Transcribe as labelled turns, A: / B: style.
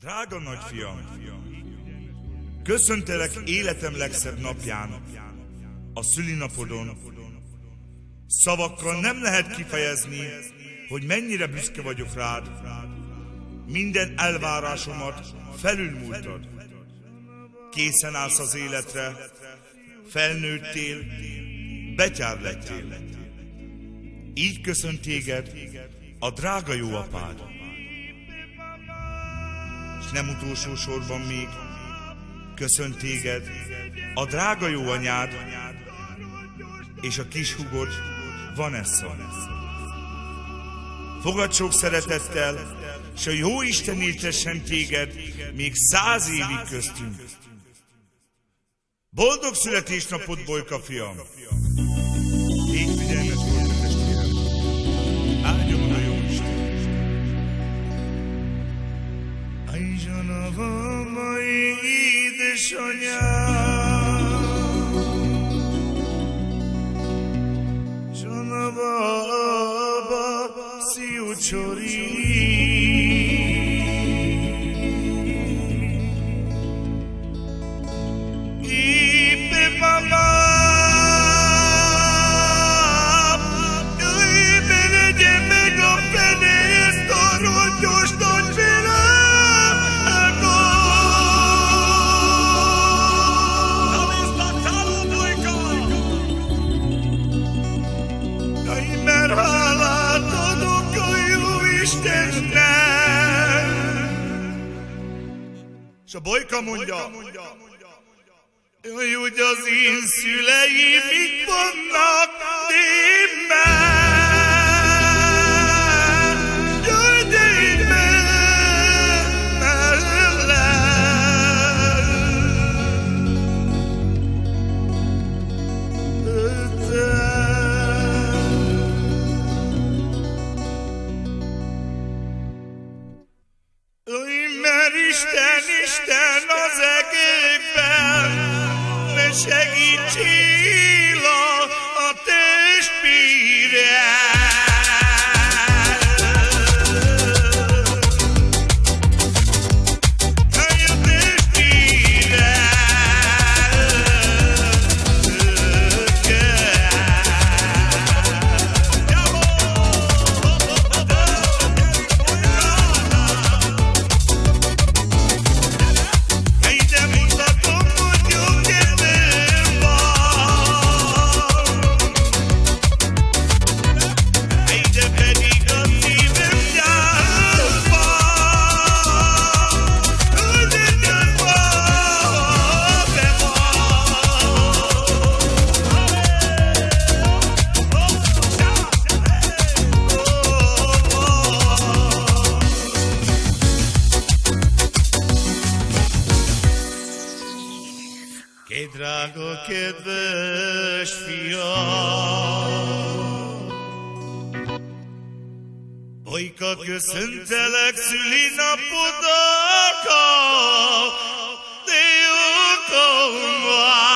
A: Drága nagyfiam, köszöntelek életem legszebb napján, a szülinapodon. Szavakkal nem lehet kifejezni, hogy mennyire büszke vagyok rád. Minden elvárásomat felülmúltad. Készen állsz az életre, felnőttél, betyár lettél. Így köszönt téged a drága jó apád. És nem utolsó sorban még köszönt téged a drága jó anyád és a kis hugod Vanessa. Fogad sok szeretettel, és a jó Isten éltessen téged még száz évig köztünk. Boldog születésnapot, Bolyka fiam! Légy figyelmes جنوبایی دشویم جنوب آبا سیو چوری a bolyka mondja, Jaj, hogy az én szüleim itt vannak némmel. Isten, Isten az egékben, ne segítsél Că sunt elexili na pudaka de ukomai